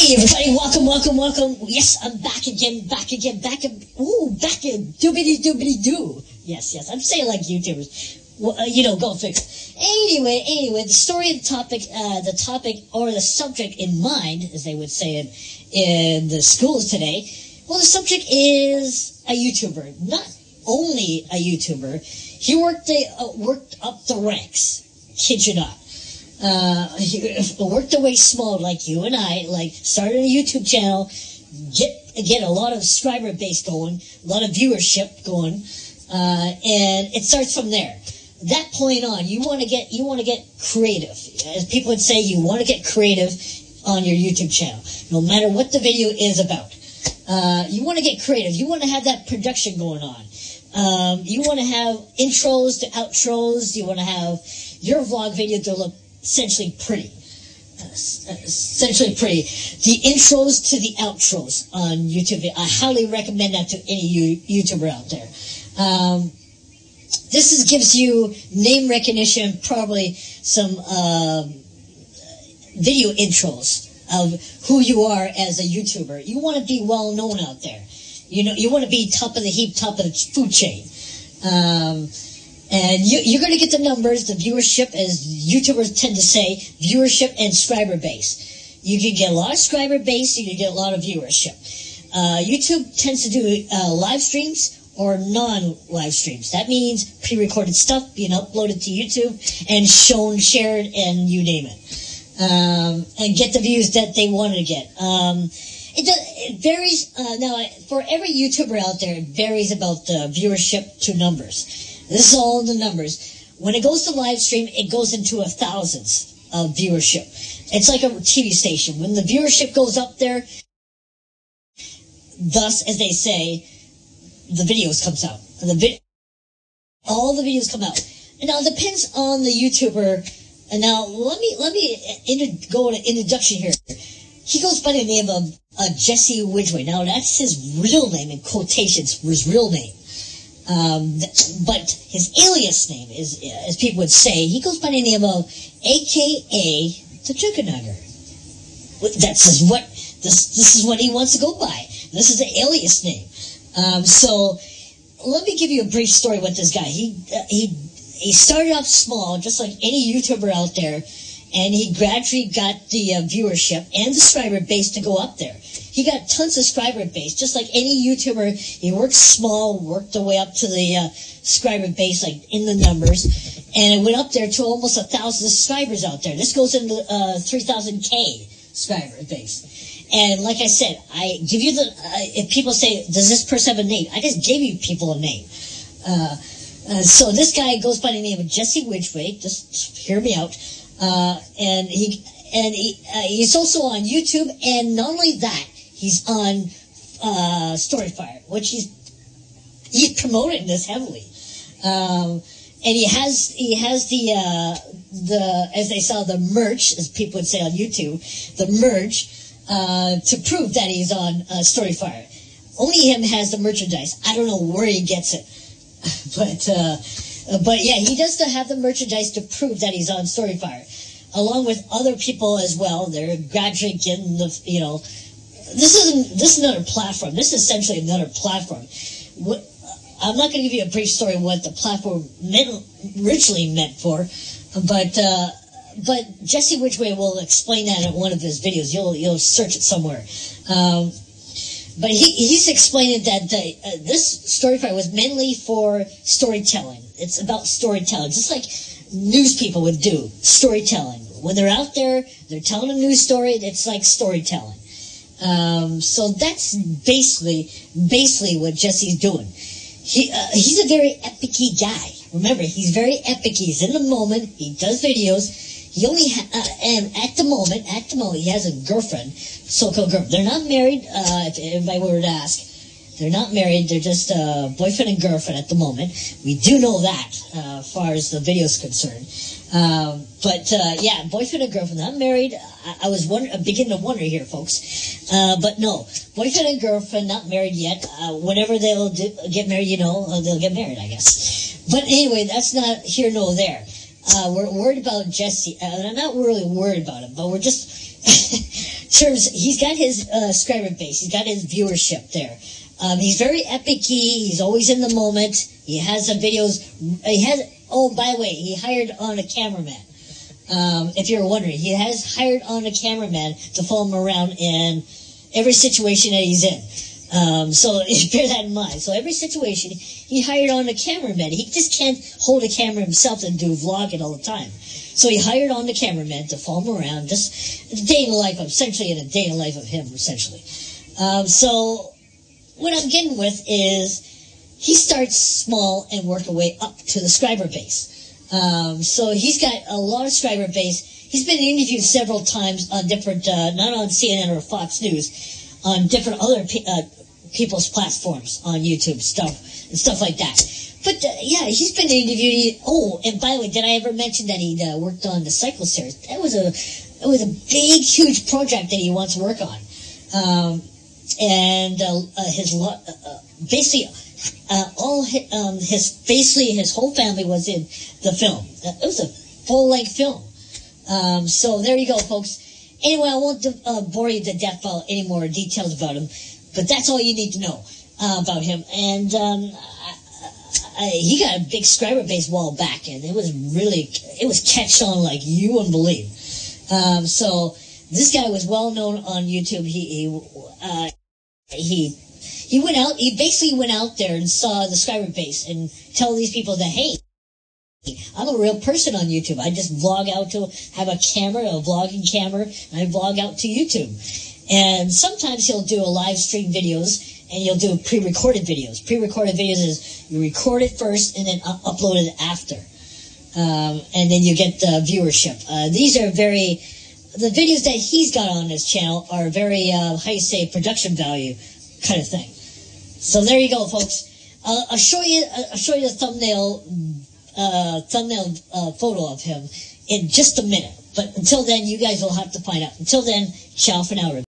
Hey everybody, welcome, welcome, welcome. Yes, I'm back again, back again, back again. Ooh, back in doobity doobity doo. Yes, yes, I'm saying like YouTubers. Well, uh, you know, go fix. Anyway, anyway, the story and topic, uh, the topic or the subject in mind, as they would say it in the schools today. Well, the subject is a YouTuber, not only a YouTuber. He worked the, uh, worked up the ranks. Kid you not uh, worked their way small like you and I, like started a YouTube channel, get get a lot of subscriber base going, a lot of viewership going, uh, and it starts from there. That point on, you want to get you want to get creative. As people would say, you want to get creative on your YouTube channel, no matter what the video is about. Uh, you want to get creative. You want to have that production going on. Um, you want to have intros to outros. You want to have your vlog video to look essentially pretty. Essentially pretty. The intros to the outros on YouTube. I highly recommend that to any YouTuber out there. Um, this is, gives you name recognition, probably some um, video intros of who you are as a YouTuber. You want to be well known out there. You know, you want to be top of the heap, top of the food chain. Um, and you, are going to get the numbers, the viewership, as YouTubers tend to say, viewership and subscriber base. You can get a lot of subscriber base, you can get a lot of viewership. Uh, YouTube tends to do uh, live streams or non-live streams. That means pre-recorded stuff being uploaded to YouTube and shown, shared, and you name it. Um, and get the views that they want to get. Um, it, does, it varies. Uh, now, for every YouTuber out there, it varies about the viewership to numbers. This is all the numbers. When it goes to live stream, it goes into a thousands of viewership. It's like a TV station. When the viewership goes up there, thus, as they say, the videos comes out. The vi- all the videos come out. And now it depends on the YouTuber. And now let me let me inter- go an introduction here. He goes by the name of uh, Jesse Ridgway. Now that's his real name in quotations, his real name. Um, but his alias name is, as people would say, he goes by the name of AKA the Chickenugger. That's what this this is what he wants to go by. This is the alias name. Um, so let me give you a brief story with this guy. He uh, he he started off small, just like any YouTuber out there, and he gradually got the uh, viewership and the subscriber base to go up there. He got tons of subscriber base, just like any YouTuber. He worked small, worked the way up to the uh, subscriber base, like in the numbers, and it went up there to almost a thousand subscribers out there. This goes into uh, 3,000k subscriber base. And like I said, I give you the. Uh, if people say, "Does this person have a name?" I just gave you people a name. Uh, uh, so this guy goes by the name of Jesse Ridgway. Just hear me out. Uh, and he and he, uh, he's also on YouTube. And not only that, he's on uh, Storyfire, which he's he's promoting this heavily. Um, and he has he has the uh, the as they saw the merch, as people would say on YouTube, the merch uh, to prove that he's on uh, Storyfire. Only him has the merchandise. I don't know where he gets it, but uh, but yeah, he does have the merchandise to prove that he's on Storyfire, along with other people as well. They're gradually getting the you know this isn't this is another platform. This is essentially another platform. What, I'm not going to give you a brief story of what the platform meant, originally meant for, but uh, but Jesse Ridgway will explain that in one of his videos. You'll you'll search it somewhere. Um, but he, he's explaining that the, uh, this Storyfire was mainly for storytelling. It's about storytelling, just like news people would do storytelling. When they're out there, they're telling a news story. It's like storytelling. Um, so that's basically basically what Jesse's doing. He uh, he's a very epicy guy. Remember, he's very epic. He's in the moment. He does videos. He only ha- uh, and at the moment, at the moment, he has a girlfriend, so-called girlfriend. They're not married. Uh, if anybody were to ask, they're not married. They're just uh, boyfriend and girlfriend at the moment. We do know that, uh, as far as the video is concerned. Um, but uh, yeah, boyfriend and girlfriend. Not married. I, I was wonder, beginning to wonder here, folks. Uh, but no, boyfriend and girlfriend, not married yet. Uh, whenever they'll do, get married, you know, uh, they'll get married, I guess. But anyway, that's not here nor there. We're worried about Jesse. I'm not really worried about him, but we're just terms, he's got his subscriber base. He's got his viewership there. Um, he's very epic He's always in the moment. He has some videos. He has. Oh, by the way, he hired on a cameraman. Um, if you're wondering, he has hired on a cameraman to follow him around in every situation that he's in. Um, so bear that in mind. So every situation, he hired on a cameraman. He just can't hold a camera himself and do vlogging all the time. So he hired on the cameraman to follow him around, just a day in the life of, essentially in a day in the life of him, essentially. Um, so what I'm getting with is he starts small and work a way up to the subscriber base. Um, so he's got a lot of subscriber base. He's been interviewed several times on different, uh, not on CNN or Fox News, on different other pe- uh, people's platforms on YouTube stuff and stuff like that. But uh, yeah, he's been interviewed. Oh, and by the way, did I ever mention that he uh, worked on the Psycho series? That was a it was a big, huge project that he wants to work on. Um, and uh, uh his uh, uh, basically all his, um, his basically his whole family was in the film. It was a full length film. Um, so there you go, folks. Anyway, I won't bore you to death about any more details about him. But that's all you need to know uh, about him. And um, I, I, he got a big subscriber base while back, and it was really it was catch on like you wouldn't believe. Um, so this guy was well known on YouTube. He he, uh, he he went out. He basically went out there and saw the subscriber base and tell these people that hey. I'm a real person on YouTube. I just vlog out to have a camera, a vlogging camera, and I vlog out to YouTube. And sometimes he'll do a live stream videos and you'll do pre-recorded videos. Pre-recorded videos is you record it first and then upload it after. Um, and then you get the viewership. Uh, these are very, the videos that he's got on his channel are very, uh, how you say, production value kind of thing. So there you go, folks. Uh, I'll show you, I'll show you a thumbnail, uh, thumbnail uh, photo of him in just a minute. But until then, you guys will have to find out. Until then, ciao for now.